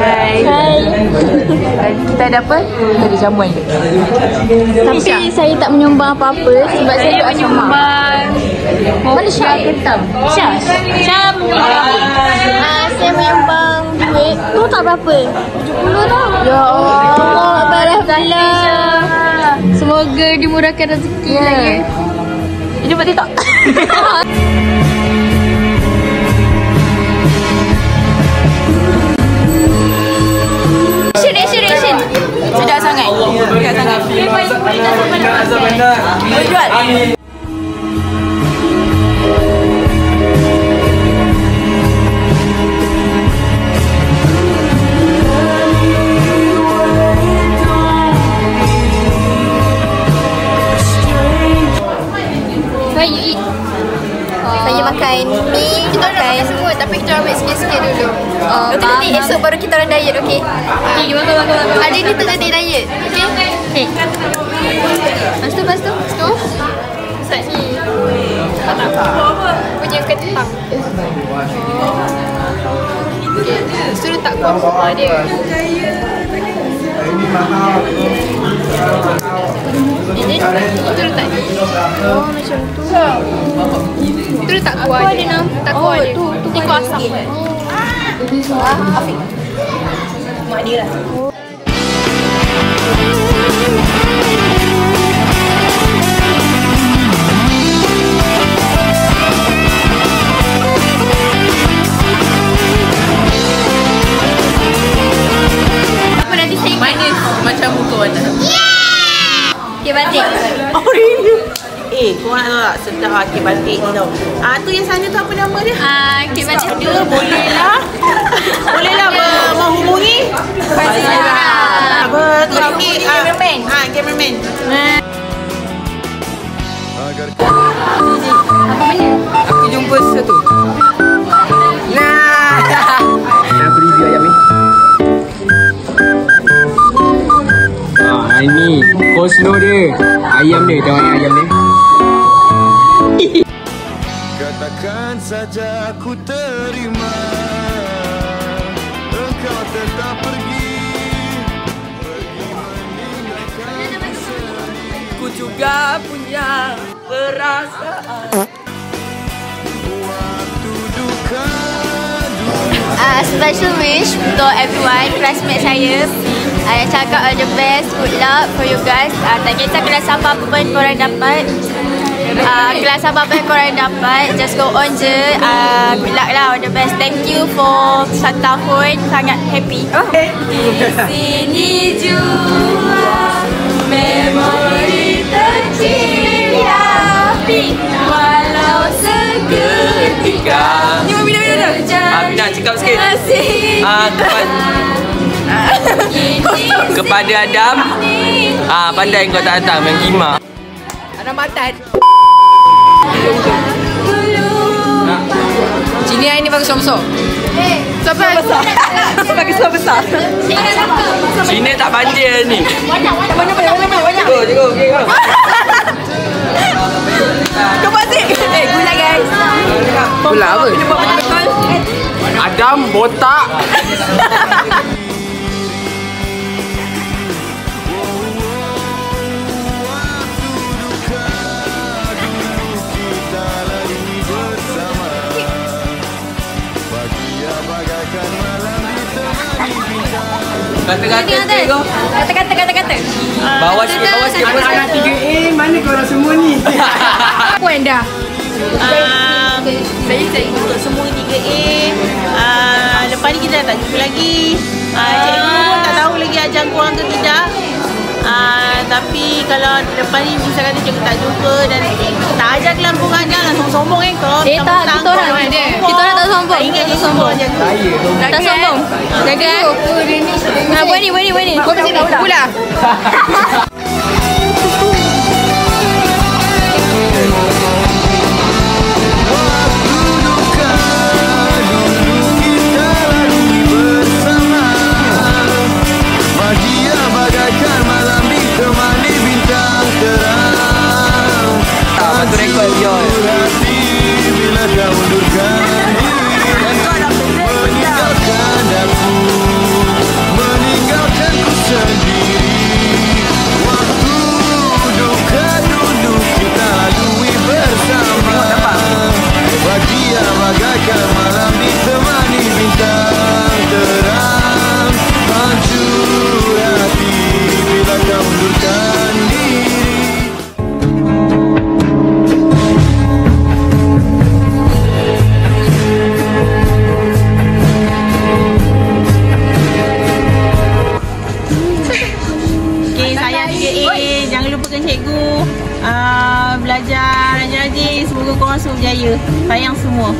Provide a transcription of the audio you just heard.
Hai. Hai. Kita ada apa? Kita ada jamuan je. Tapi Syah. saya tak menyumbang apa-apa sebab saya, saya tak menyumbang. Mana Syah kentang? Syah. Syah menyumbang. Ah, saya menyumbang duit. Tu tak berapa? 70 tau. Ya Allah. Oh, Allah. Semoga dimurahkan rezeki yeah. lagi. Jumpa TikTok. Oh, Lepas tu nanti esok baru kita orang diet, okey? Okey, makan, makan, makan. Hari ni tu nanti diet, okey? Okey. Lepas tu, lepas tu, lepas tu. Start ni. Punya kentang. Okay. Lepas tu letak kuah-kuah dia. Ini itu letak ni. Oh macam tu. Itu letak kuah dia. Letak kuah dia. Tu, tu kuah asam. Mak dia lah. Kau nak tahu tak sedap lah kek batik ni tau. Ah tu yang sana tu apa nama dia? Ah, okay, batik. Dia boleh lah. boleh lah menghubungi. Fazira. Apa tu kek cameraman. Ah, cameraman. Aku jumpa satu. Nah. Aku review ayam ni. Ah, ini coleslaw dia. Ayam dia, tengok ni ayam dia. Katakan saja ku terima Engkau tetap pergi Pergi meninggalkan Aku juga punya perasaan. waktu duka Uh, special wish untuk everyone, classmate saya. Uh, yang cakap all the best, good luck for you guys. Uh, tak kisah kelas apa apa pun korang dapat. Uh, kelas apa apa yang korang dapat, just go on je. Uh, good luck lah, all the best. Thank you for satu tahun, sangat happy. Oh. Di sini jua memori tercipta walau seketika. Ni Mina dah. Ah, cakap sikit. Ah, kepada, kepada Adam. Ah, pandai kau tak datang main gima. Ada matan. Sini hari ni bagus besar. Siapa besar? Bagi siapa besar? Sini tak banjir ni. Banyak banyak banyak banyak. Cikgu, cikgu, okey kau. Kau pasti. Eh, gula guys. Pula apa? Adam botak. Kata-kata kau. Kata kata kata kata. Bawah sikit, bawah sikit. bawah sikit. Anak 3A mana korang semua ni? Puan dah. Um, saya saya untuk semua 3A. Uh, lepas ni kita dah tak jumpa lagi. Uh, cikgu pun tak tahu lagi ajar korang ke tidak. Uh, tapi kalau lepas ni bisa kata cikgu tak jumpa dan tak ajar kelam jangan sombong-sombong eh kau. Eh tak, kita orang kita orang tak sombong. Ingat Tak dia sombong. sombong. Tak sombong. Jaga. Nah, buat ni, buat ni, buat ni. Kau mesti tahu lah. Pula. semoga korang semua berjaya. Sayang semua.